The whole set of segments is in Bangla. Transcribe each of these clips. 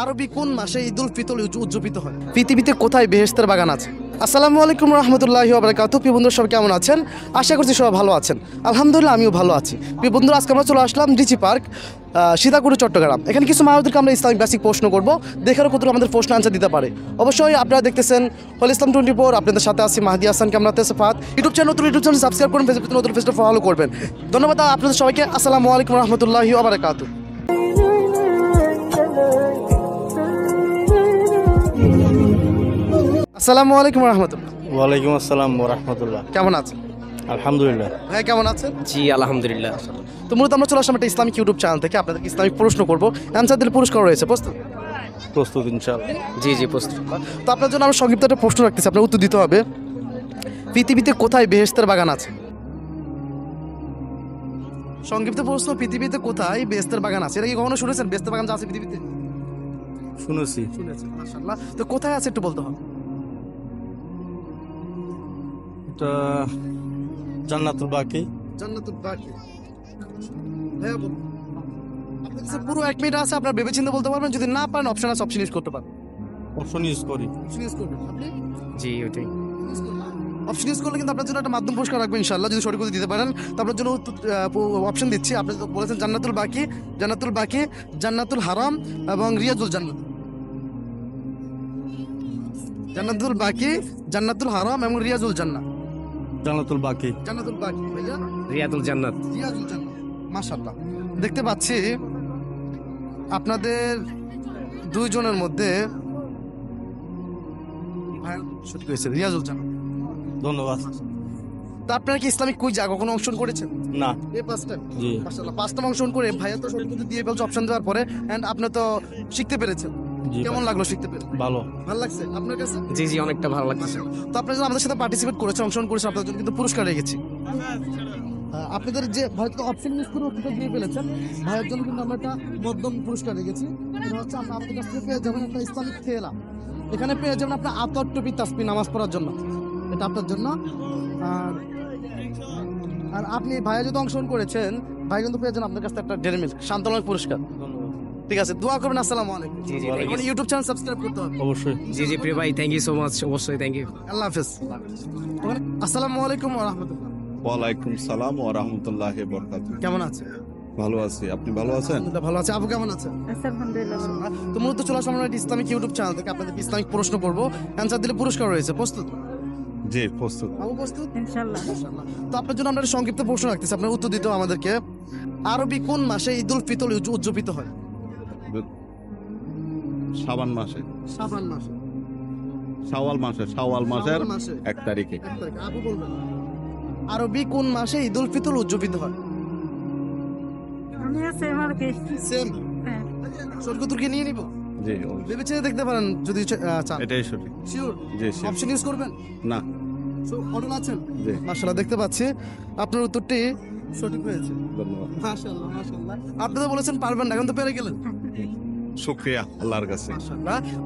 আরবি কোন মাসে ঈদুল ফিতর উদযাপিত হয়? পৃথিবীতে কোথায় বেহেস্তের বাগান আছে? আসসালামু আলাইকুম রহমতুল্লাহি ওবরাকাতু প্রিয় বন্ধুরা, সবাই কেমন আছেন? আশা করছি সবাই ভালো আছেন। আলহামদুলিল্লাহ, আমিও ভালো আছি। প্রিয় বন্ধুরা, আজকে আমরা চলে আসলাম ডিচি পার্ক সীতাকুড়ি চট্টগ্রাম। এখানে কিছু মানুষদেরকে আমরা ইসলামিক বেসিক প্রশ্ন করব। দেখার কতটুকু আমাদের প্রশ্ন আনসার দিতে পারে। অবশ্যই আপনারা দেখতেছেন হল ইসলাম টোয়েন্টি ফোর, আপনাদের সাথে আছি মাহদি হাসান ক্যামরা তেসফাত ইউটিউব চ্যানেল নতুন ইউটিউব চ্যানেল সাবস্ক্রাইব করুন ফেসবুক নতুন ফেসবুক ফলো করবেন। ধন্যবাদ আপনাদের সবাইকে। আসসালামু আলাইকুম রহমতুল্লাহি ওবরাকাতু আসসালামু আলাইকুম রহমতুল্লাহ। ওয়ালাইকুম আসসালাম রহমতুল্লাহ। কেমন আছেন? আলহামদুলিল্লাহ। ভাই কেমন আছেন? জি আলহামদুলিল্লাহ। তো মূলত আমরা চলে আসলাম একটা ইসলামিক ইউটিউব চ্যানেল থেকে আপনাদেরকে ইসলামিক প্রশ্ন করব। অ্যান্সার দিলে পুরস্কার রয়েছে প্রস্তুত? প্রস্তুত ইনশাল্লাহ জি জি প্রস্তুত। তো আপনার জন্য আমরা সংক্ষিপ্ত একটা প্রশ্ন রাখতেছি আপনার উত্তর দিতে হবে। পৃথিবীতে কোথায় বেহেস্তের বাগান আছে? সংক্ষিপ্ত প্রশ্ন পৃথিবীতে কোথায় বেহেস্তের বাগান আছে? এটা কি কখনো শুনেছেন বেহেস্তের বাগান আছে পৃথিবীতে? শুনেছি। শুনেছেন মাশাআল্লাহ। তো কোথায় আছে একটু বলতে হবে। এটা জান্নাতুল বাকি। জান্নাতুল বাকি। ভাইয়া আপনার কাছে পুরো এক মিনিট আছে আপনার ভেবে চিন্তে বলতে পারবেন যদি না পারেন অপশন আছে অপশন ইউজ করতে পারেন। অপশন ইউজ করি। অপশন ইউজ করবেন। আপনি? জি ওইটাই। অপশন ইউজ করলে কিন্তু আপনার জন্য একটা মাধ্যম পুরস্কার রাখবেন ইনশাল্লাহ যদি সঠিক দিতে পারেন। তো আপনার জন্য অপশন দিচ্ছি। আপনি তো বলেছেন জান্নাতুল বাকি জান্নাতুল বাকি জান্নাতুল হারাম এবং রিয়াজুল জান্নাত। জান্নাতুল বাকি জান্নাতুল হারাম এবং রিয়াজুল জান্নাত। জান্নাতুল বাকি। জান্নাতুল বাকি ভাইয়া? রিয়াদুল জান্নাত। রিয়াজুল জান্নাত মাশাআল্লাহ। দেখতে পাচ্ছি আপনাদের দুইজনের মধ্যে হয়েছে রিয়াজুল জান্নাত। ধন্যবাদ। তা আপনারা কি ইসলামিক কুইজ কখনো অংশগ্রহণ করেছেন? না। এই ফার্স্ট টাইম জি। মাশাআল্লাহ পাঁচটা অংশগ্রহণ করে ভাইয়া তো সঠিক উত্তর দিয়ে ফেলছে অপশন দেওয়ার পরে এন্ড আপনি তো শিখতে পেরেছেন। কেমন লাগল শিখতে পেরে? ভালো। ভালো লাগছে? আপনার কাছে? জি জি অনেকটা ভালো লাগছে। তো আপনারা যে আমাদের সাথে পার্টিসিপেট করেছেন অংশগ্রহণ করেছেন আপনাদের জন্য কিন্তু পুরস্কার রেখেছি। আপনাদের যে হয়তো অপশন মিস করে উত্তর দিয়ে ফেলেছেন ভাইয়ের জন্য কিন্তু আমরা একটা মধ্যম পুরস্কার রেখেছি। এটা হচ্ছে আমরা আপনাদের কাছ থেকে পেয়ে যাবেন একটা ইসলামিক থেলা এখানে পেয়ে যাবেন আপনার আতর টুপি তাসপি নামাজ পড়ার জন্য। এটা আপনার জন্য। আর আর আপনি ভাইয়া যদি অংশগ্রহণ করেছেন ভাই কিন্তু পেয়ে যান আপনার কাছ থেকে একটা ডেরি মিল্ক শান্তনয় পুরস্কার ঠিক আছে দোয়া করবেন আসসালামু আলাইকুম। জি জি ইউটিউব চ্যানেল সাবস্ক্রাইব করতে হবে। অবশ্যই। জি জি প্রিয় ভাই থ্যাংক ইউ সো মাচ অবশ্যই থ্যাংক ইউ আল্লাহ হাফেজ। আসসালামু আলাইকুম ওয়া রাহমাতুল্লাহ। ওয়ালাইকুম সালাম ও রহমতুল্লাহ বরকাত কেমন আছে ভালো আছি আপনি ভালো আছেন? ভালো আছে। আপু কেমন আছে আলহামদুলিল্লাহ তো মূলত চলে আসলাম একটা ইসলামিক ইউটিউব চ্যানেল থেকে আপনাদের ইসলামিক প্রশ্ন করব। অ্যান্সার দিলে পুরস্কার রয়েছে প্রস্তুত? জি প্রস্তুত। আপু প্রস্তুত? ইনশাল্লাহ মাশাআল্লাহ। তো আপনার জন্য আমরা সংক্ষিপ্ত প্রশ্ন রাখতেছি আপনার উত্তর দিতে আমাদেরকে। আরবি কোন মাসে ঈদ উল ফিতর উদযাপিত হয়? শাবান মাসে। শাবান মাসে। শাওয়াল মাসে শাওয়াল মাসের এক তারিখে। আরবি কোন মাসে ঈদ উল ফিতর উদযাপিত হয়? হ্যাঁ। সরকার তুর্কি নিয়ে নিব? জি। ভেবেচিন্তে দেখতে পারেন যদি চান। এটাই সঠিক। শিওর জি। অপশন ইউজ করবেন? না। অটল আছেন? জি। মাশাআল্লাহ দেখতে পাচ্ছি আপনার উত্তরটি সঠিক হয়েছে। ধন্যবাদ। মাশাআল্লাহ মাশাআল্লাহ। আপনি তো বলেছেন পারবেন না এখন তো পেরে গেলেন। শুক্রিয়া আল্লাহর কাছে।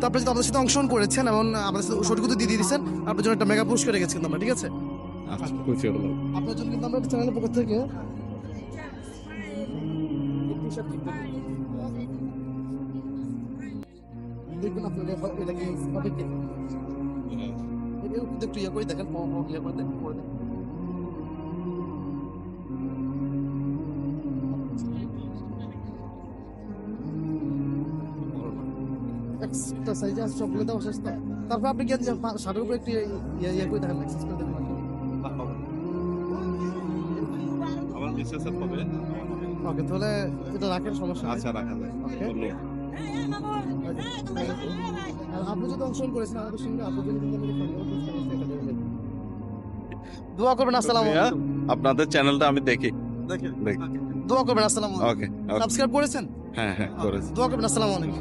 তো আপনি যদি আমাদের সাথে অংশগ্রহণ করেছেন এবং আমাদের সাথে সঠিক দিয়ে দিয়ে দিয়েছেন আপনার জন্য একটা মেগা পুরস্কার রেখেছি কিন্তু আমরা ঠিক আছে? আচ্ছা আপনার জন্য কিন্তু আমরা চ্যানেলের পক্ষ থেকে দেখবেন আপনার এটা- কি হবে কি? এটা একটু ইয়ে করে দেখেন ইয়ে করে দেখেন, করে দেখেন। এক্সট্রা সাইজে আছে চকলেট দেওয়া শেষ তো। তারপর আপনি কি শার্টের উপরে একটু ইয়ে ইয়ে করে দেখেন এক্সারসাইজ করে দেখেন। আমার মিসেসের হবে। ওকে তাহলে এটা রাখেন সমস্যা আচ্ছা রাখা যায়. আপনি যদি অংশগ্রহণ করেছেন আমাদের সঙ্গে এটা দেবেন। দোয়া করবেন আসসালামু। আলাইকুম। আপনাদের চ্যানেলটা আমি দেখি। দেখি। দোয়া করবেন আসসালামু আলাইকুম। ওকে সাবস্ক্রাইব করেছেন? হ্যাঁ হ্যাঁ করেছি। দোয়া করবেন আসসালামু আলাইকুম।